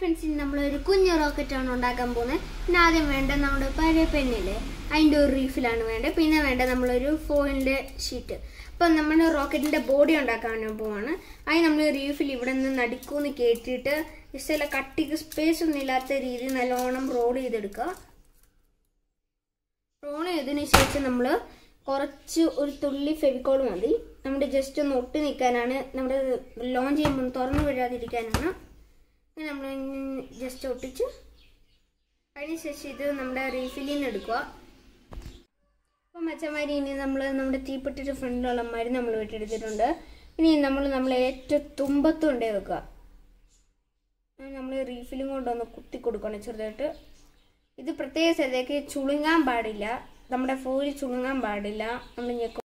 Friends ഇന്ന് നമ്മളൊരു കുഞ്ഞു റോക്കറ്റാണ് ഉണ്ടാക്കാൻ പോകുന്നത് പിന്നെ ആദ്യം വേണ്ട നമ്മുടെ പഴയ പെണ്ണില്ലേ അതിന്റെ ഒരു റീഫിലാണ് വേണ്ടത്. പിന്നെ വേണ്ട നമ്മളൊരു ഫോയിലിന്റെ ഷീറ്റ് അപ്പം നമ്മൾ റോക്കറ്റിന്റെ ബോഡി ഉണ്ടാക്കാൻ പോവാണ്. അതിന് നമ്മൾ റീഫിൽ ഇവിടെ നിന്ന് നടുക്കൂന്ന് കയറ്റിയിട്ട് ചില കട്ടിക്ക് സ്പേസ് ഒന്നും ഇല്ലാത്ത രീതിയിൽ നല്ലോണം റോൾ ചെയ്തെടുക്കുക. റോൾ ചെയ്തതിന് ശേഷം നമ്മൾ കുറച്ച് ഒരു തുള്ളി ഫെവിക്കോൾ മതി. നമ്മുടെ ജസ്റ്റ് ഒന്ന് ഒട്ടി നിൽക്കാനാണ്. നമ്മുടെ ലോഞ്ച് ചെയ്യുമ്പോൾ തുറന്നു വിടാതിരിക്കാനാണ് നമ്മൾ ജസ്റ്റ് ഒട്ടിച്ച് അതിനുശേഷം ഇത് നമ്മുടെ റീഫില്ലിൽ നിന്ന് എടുക്കുക. അപ്പം മച്ചമാരി ഇനി നമ്മൾ നമ്മുടെ തീപ്പെട്ടിട്ട് ഫ്രണ്ടിലുള്ള മരുന്ന് നമ്മൾ വീട്ടിലെടുത്തിട്ടുണ്ട് ഇനി നമ്മൾ നമ്മൾ ഏറ്റവും തുമ്പത്ത് കൊണ്ടേ വെക്കുക. നമ്മൾ റീഫിലും കൊണ്ടൊന്ന് കുത്തി കൊടുക്കണം ചെറുതായിട്ട്. ഇത് പ്രത്യേക സ്ഥലത്തേക്ക് ചുളുങ്ങാൻ പാടില്ല. നമ്മുടെ ഫോയിൽ ചുളുങ്ങാൻ പാടില്ല. നമ്മൾ ഞെക്കും